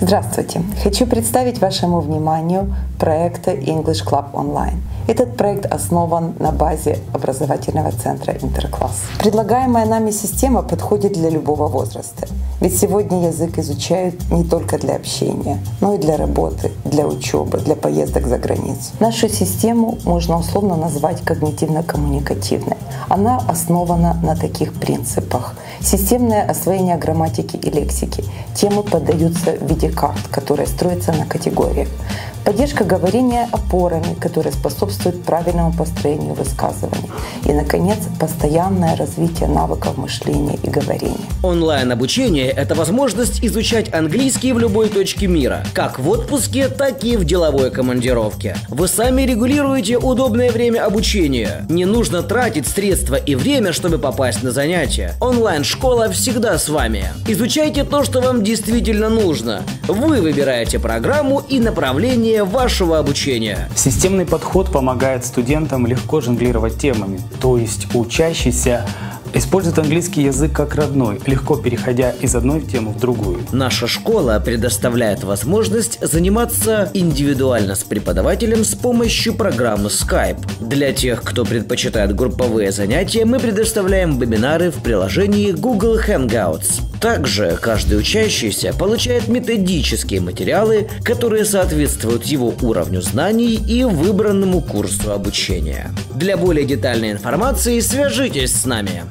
Здравствуйте! Хочу представить вашему вниманию проекта English Club Online. Этот проект основан на базе образовательного центра Интеркласс. Предлагаемая нами система подходит для любого возраста. Ведь сегодня язык изучают не только для общения, но и для работы, для учебы, для поездок за границу. Нашу систему можно условно назвать когнитивно-коммуникативной. Она основана на таких принципах. Системное освоение грамматики и лексики. Темы подаются в виде карт, которые строятся на категориях. Поддержка говорения опорами, которые способствуют правильному построению высказываний. И, наконец, постоянное развитие навыков мышления и говорения. Онлайн-обучение – это возможность изучать английский в любой точке мира, как в отпуске, так и в деловой командировке. Вы сами регулируете удобное время обучения. Не нужно тратить средства и время, чтобы попасть на занятия. Онлайн-школа всегда с вами. Изучайте то, что вам действительно нужно. Вы выбираете программу и направление вашего обучения. Системный подход помогает студентам легко жонглировать темами, то есть учащийся Использует английский язык как родной, легко переходя из одной темы в другую. Наша школа предоставляет возможность заниматься индивидуально с преподавателем с помощью программы Skype. Для тех, кто предпочитает групповые занятия, мы предоставляем вебинары в приложении Google Hangouts. Также каждый учащийся получает методические материалы, которые соответствуют его уровню знаний и выбранному курсу обучения. Для более детальной информации свяжитесь с нами.